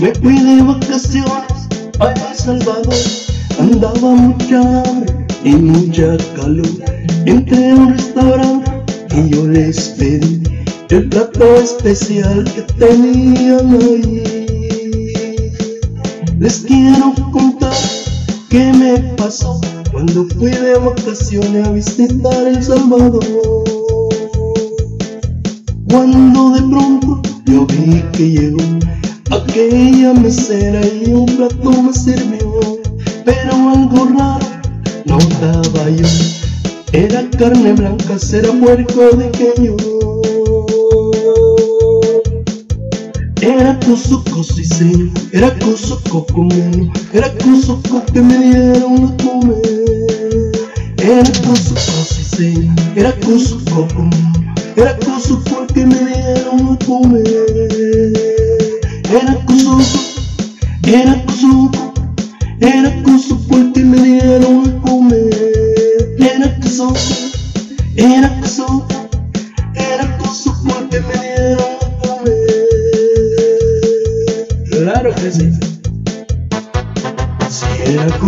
Me fui de vacaciones a El Salvador, andaba mucha hambre y mucha calor. Entré a un restaurante y yo les pedí el plato especial que tenían ahí. Les quiero contar qué me pasó cuando fui de vacaciones a visitar El Salvador. Cuando de pronto yo vi que llegó aquella mesera y un plato me sirvió, pero algo raro notaba yo. Era carne blanca, será puerco de que yo. Era cosuco, sí señor, era cosuco común, era cosuco que me dieron a comer. Era cosuco, sí señor, era cosuco común, era cosuco que me dieron a comer. Era Me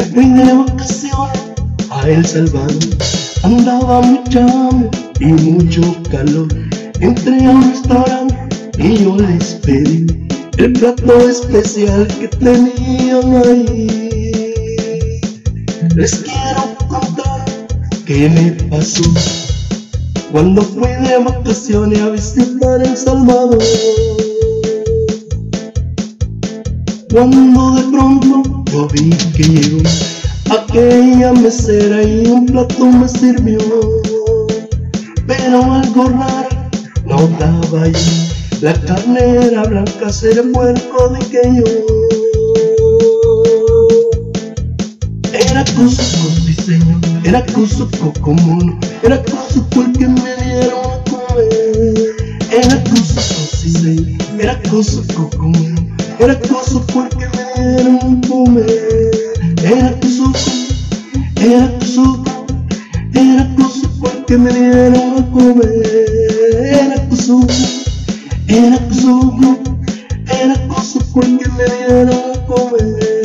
fui de vacaciones a El Salvador, andaba mucha hambre y mucho calor. Entré a un restaurante y yo les pedí el plato especial que tenían ahí. Les quiero contar qué me pasó cuando fui de vacaciones a visitar El Salvador. Cuando de pronto yo vi que llegó aquella mesera y un plato me sirvió, pero algo raro notaba yo. La carne era blanca, ser puerco de que yo. Era cosuco común, era cosuco el que me dieron a comer. Era sí señor, era cosuco común, era cosuco el que me dieron a comer. Era cosuco, era cosuco, era cosuco el que me dieron a comer. Era cosuco, era cosuco, era cosuco el que me dieron a comer.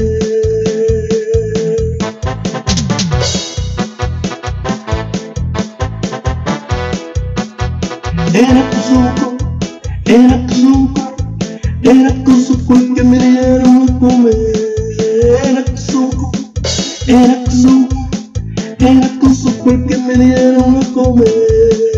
Era cosuco, era cosuco, era cosuco el que me dieron a comer. Era cosuco, era cosuco, era cosuco el que me dieron a comer.